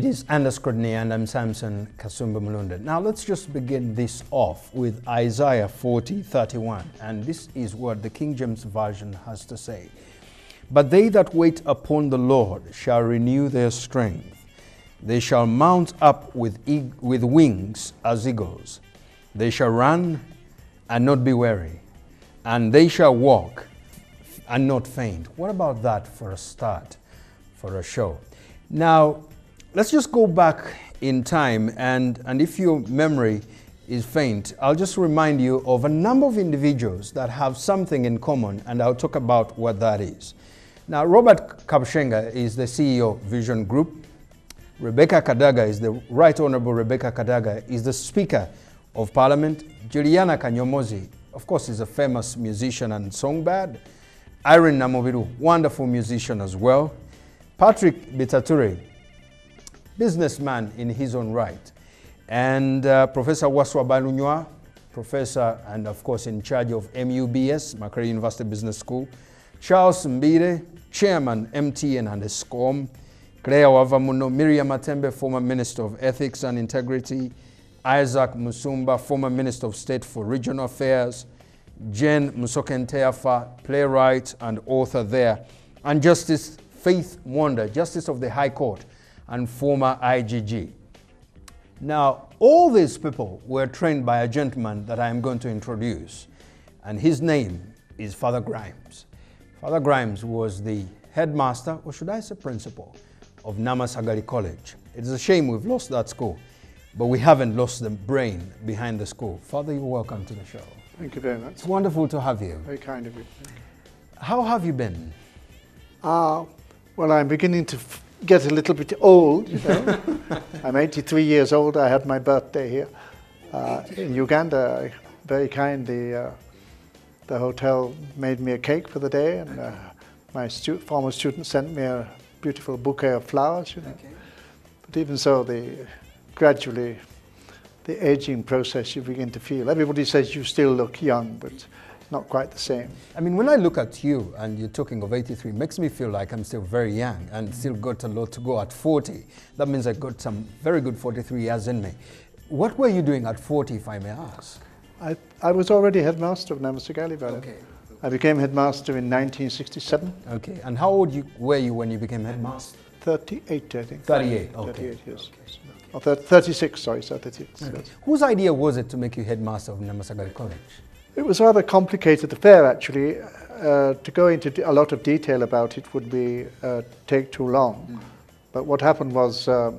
It is Under Scrutiny and I'm Samson Kasumba Mulunda. Now let's just begin this off with Isaiah 40, 31. And this is what the King James Version has to say. But they that wait upon the Lord shall renew their strength. They shall mount up with, with wings as eagles. They shall run and not be weary. And they shall walk and not faint. What about that for a start, for a show? Now, let's just go back in time, and, and if your memory is faint, I'll just remind you of a number of individuals that have something in common, and I'll talk about what that is. Now, Robert Kabushenga is the CEO of Vision Group. Rebecca Kadaga is the Right Honorable Rebecca Kadaga is the Speaker of Parliament. Juliana Kanyomozi, of course, is a famous musician and songbird. Irene Namubiru, wonderful musician as well. Patrick Bitature, businessman in his own right. And uh, Professor Waswa Balunywa, professor and of course in charge of MUBS, Makerere University Business School. Charles Mbire, chairman MTN and Eskom. Claire Wavamuno, Miriam Matembe, former Minister of Ethics and Integrity. Isaac Musumba, former Minister of State for Regional Affairs. Jen Musokenteafa, playwright and author there. And Justice Faith Mwondha, Justice of the High Court and former IGG. Now, all these people were trained by a gentleman that I am going to introduce, and his name is Father Grimes. Father Grimes was the headmaster, or should I say principal, of Namasagali College. It is a shame we've lost that school, but we haven't lost the brain behind the school. Father, you're welcome to the show. Thank you very much. It's wonderful to have you. Very kind of you. How have you been? Uh, well, I'm beginning to get a little bit old, you know. I'm 83 years old. I had my birthday here uh, in Uganda. Very kindly, uh, the hotel made me a cake for the day, and uh, my stu- former student sent me a beautiful bouquet of flowers, you know. But even so, the gradually the aging process you begin to feel. Everybody says you still look young, but not quite the same. I mean, when I look at you and you're talking of 83, it makes me feel like I'm still very young and still got a lot to go at 40. That means I got some very good 43 years in me. What were you doing at 40, if I may ask? I, I was already headmaster of Namasagali Valley. Okay. I became headmaster in 1967, Okay. And how old you, were you when you became headmaster? 38, I think. 38. Okay. 38 years. Or thir- 36, sorry, so 36. Okay. yes. Whose idea was it to make you headmaster of Namasagali College? It was a rather complicated affair, actually. Uh, to go into a lot of detail about it would be uh, take too long. But what happened was uh,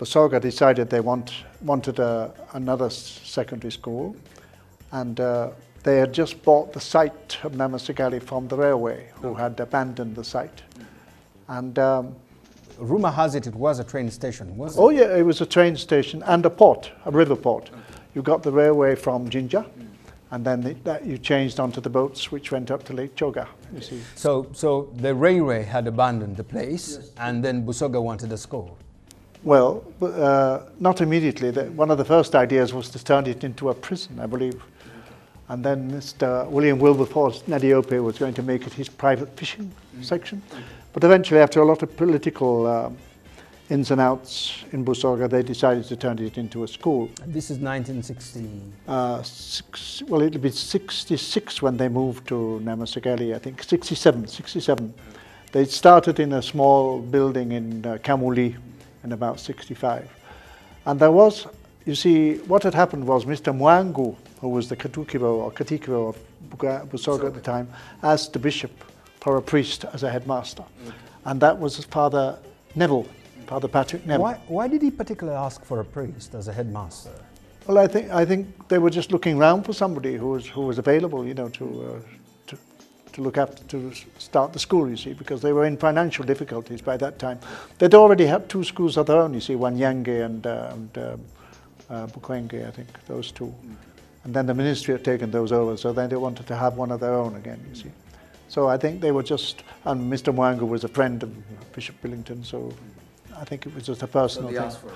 Basoga decided they want, wanted a, another secondary school, and uh, they had just bought the site of Namasagali from the railway, who had abandoned the site. And um, Rumor has it it was a train station, was it? Oh yeah, it was a train station and a port, a river port. You got the railway from Jinja, and then the, that you changed onto the boats which went up to Lake Kyoga. You see. So, so the railway had abandoned the place, and then Busoga wanted a school. Well, uh, not immediately. The, one of the first ideas was to turn it into a prison, I believe. And then Mr. William Wilberforce Nadiope was going to make it his private fishing section. But eventually, after a lot of political um ins and outs in Busoga, they decided to turn it into a school. And this is 1960. Uh, six, well, it'll be 66 when they moved to Namasagali, I think. 67, 67. They started in a small building in uh, Kamuli in about 65. And there was, you see, what had happened was Mr. Mwangu, who was the Katukibo or Katikiro of Busoga at the time, asked the bishop for a priest as a headmaster. And that was Father Neville, Father Patrick Neville. Why, why did he particularly ask for a priest as a headmaster? Well, I think I think they were just looking around for somebody who was who was available, you know, to uh, to to look after to start the school. You see, because they were in financial difficulties by that time. They'd already had two schools of their own. You see, one Yange and uh, and um, uh, Bukwenge, I think those two. And then the ministry had taken those over, so then they wanted to have one of their own again. You see, so I think they were just. And Mr. Mwangu was a friend of Bishop Billington, so I think it was just a personal thing.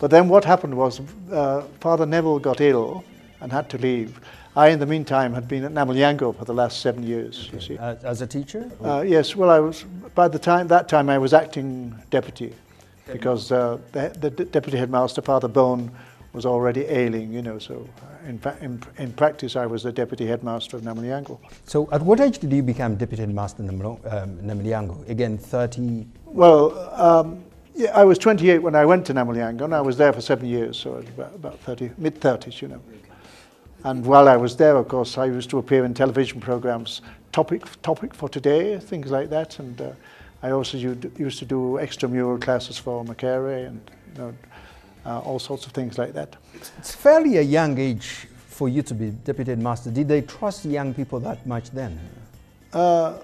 But then what happened was uh, Father Neville got ill and had to leave. I, in the meantime, had been at Namilyango for the last seven years, you see. As, as a teacher? Uh, yes, well, I was, by the time, that time I was acting deputy because uh, the, the deputy headmaster, Father Bone, was already ailing, you know, so uh, in, fa- in, in practice I was the deputy headmaster of Namilyango. So at what age did you become deputy headmaster in Namlo- um, Again, 30. Well, um, yeah, I was 28 when I went to Namilyango, and I was there for seven years, so I was about, about 30, mid 30s, you know. And while I was there, of course, I used to appear in television programs, topic topic for today, things like that, and uh, I also used, used to do extramural classes for Makerere and you know, uh, all sorts of things like that. It's fairly a young age for you to be deputy master. Did they trust young people that much then? Uh,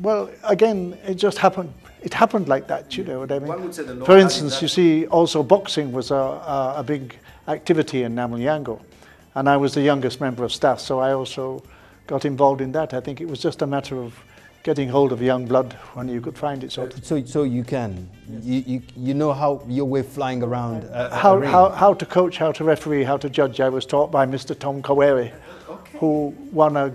well, again, it just happened. It happened like that, you know what I mean? One would say the law For instance, that- you see, also boxing was a, a, a big activity in Namilyango, and I was the youngest member of staff, so I also got involved in that. I think it was just a matter of getting hold of young blood when you could find it. Sort of. So, so you can, you, you, you know how your way flying around. A, a How, how, how to coach, how to referee, how to judge, I was taught by Mr. Tom Kawere, who won a,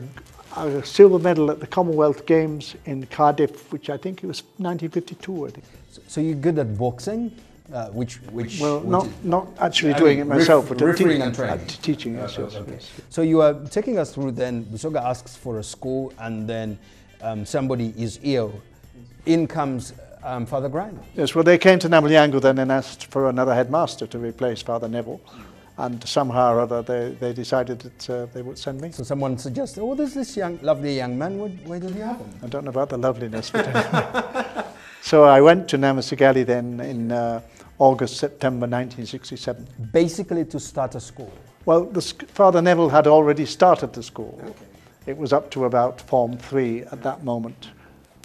a silver medal at the Commonwealth Games in Cardiff, which I think it was 1952, I think. So, so you're good at boxing, uh, which, which. Well, which not, is- not actually I doing mean, it myself, ref- but uh, te- refereeing and training. uh, teaching, yes, yes, Okay. yes. So you are taking us through then, Busoga asks for a school and then um, somebody is ill. In comes um, Father Grant. Yes, well, they came to Namilyango then and asked for another headmaster to replace Father Neville. And somehow or other, they, they decided that uh, they would send me. So someone suggested, oh, there's this young, lovely young man, where, where does he happen? I don't know about the loveliness, but so I went to Namasagali then in uh, August, September 1967. Basically to start a school. Well, the, sc- Father Neville had already started the school. Okay. It was up to about Form 3 at that moment.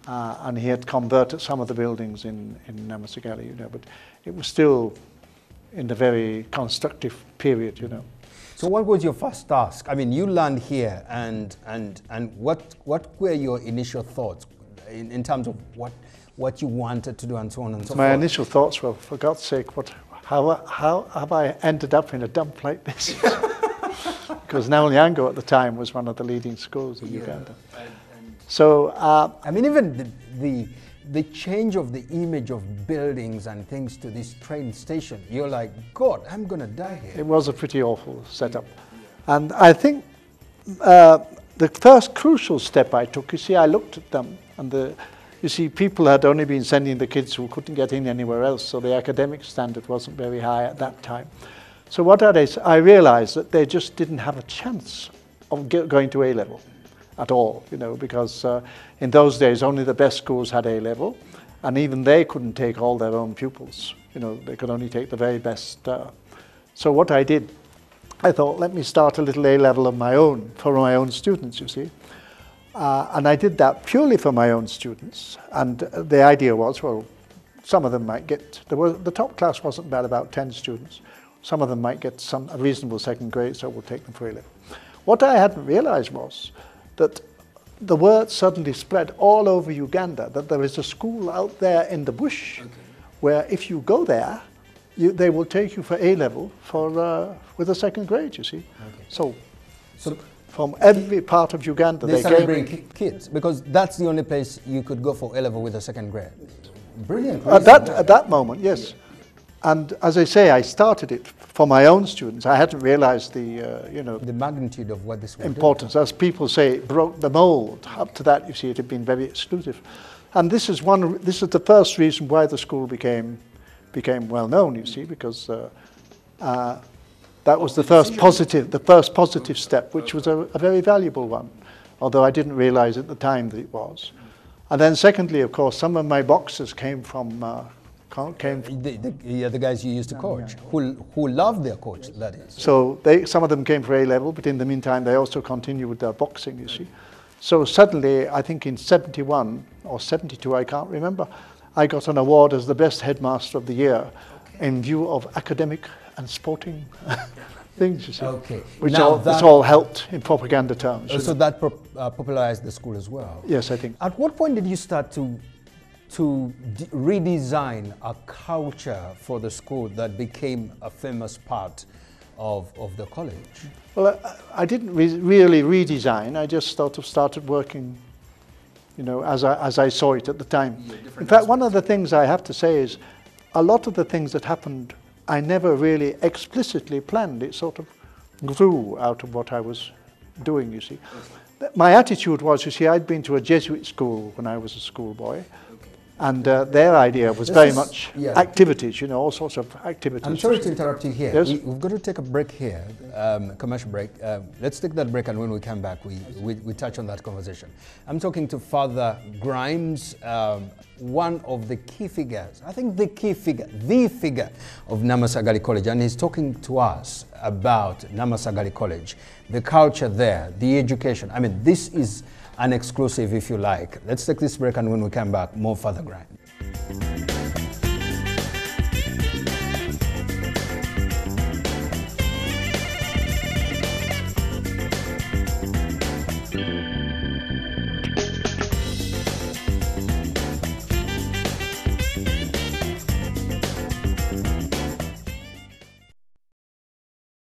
Uh, and he had converted some of the buildings in, in Namasagali, you know, but it was still in the very constructive period, you know. So what was your first task? I mean, you land here and, and, and what, what were your initial thoughts in, in terms of what, what you wanted to do and so on and so My forth? initial thoughts were, for God's sake, what, how, how have I ended up in a dump like this? because Namilyango at the time was one of the leading schools in Uganda. So uh, I mean, even the, the, the change of the image of buildings and things to this train station, you're like, God, I'm going to die here. it was a pretty awful setup. And I think uh, the first crucial step I took, you see, I looked at them and the, you see, people had only been sending the kids who couldn't get in anywhere else, so the academic standard wasn't very high at that time. So what I, I realized that they just didn't have a chance of going to A level at all, you know, because uh, in those days only the best schools had A level, and even they couldn't take all their own pupils. You know, they could only take the very best. Uh, so what I did, I thought, let me start a little A level of my own for my own students. You see, uh, and I did that purely for my own students. And the idea was, well, some of them might get. There was, the top class wasn't bad, about ten students. Some of them might get some a reasonable second grade, so we'll take them for A level. What I hadn't realised was that the word suddenly spread all over Uganda that there is a school out there in the bush where if you go there, you, they will take you for A level for uh, with a second grade. You see, so So from every part of Uganda they they started came. bringing ki- kids because that's the only place you could go for A level with a second grade. Brilliant. At that at that moment, yes. And as I say, I started it for my own students. I hadn't realised the uh, you know the magnitude of what this would do. importance. As people say, it broke the mold. Up to that, you see, it had been very exclusive. And this is one. This is the first reason why the school became became well known. You see, because uh, uh, that was the first positive, the first positive step, which was a, a very valuable one. Although I didn't realise at the time that it was. And then, secondly, of course, some of my boxes came from uh, co- came The, the, yeah, the guys you used to coach, who, who love their coach, that is. So they, some of them came for A level, but in the meantime, they also continued with their boxing, you see. So suddenly, I think in 71 or 72, I can't remember, I got an award as the best headmaster of the year in view of academic and sporting things, you see. Okay. Which Now all, that- all helped in propaganda terms. So that uh, popularized the school as well. yes, I think. At what point did you start to to de- redesign a culture for the school that became a famous part of, of the college? Well, I, I didn't re- really redesign. I just sort of started working, you know, as I, as I saw it at the time. In fact, one of the things I have to say is, a lot of the things that happened, I never really explicitly planned. It sort of grew out of what I was doing, you see. My attitude was, you see, I'd been to a Jesuit school when I was a schoolboy. And uh, their idea was This very is- much yeah. activities, you know, all sorts of activities. I'm sorry to interrupt you here. Yes. We, we've got to take a break here, um, commercial break. Um, let's take that break, and when we come back, we, we, we touch on that conversation. I'm talking to Father Grimes, um, one of the key figures, I think the key figure, the figure of Namasagali College, and he's talking to us about Namasagali College, the culture there, the education. I mean, this is an exclusive if you like. Let's take this break and when we come back, more Father Grimes.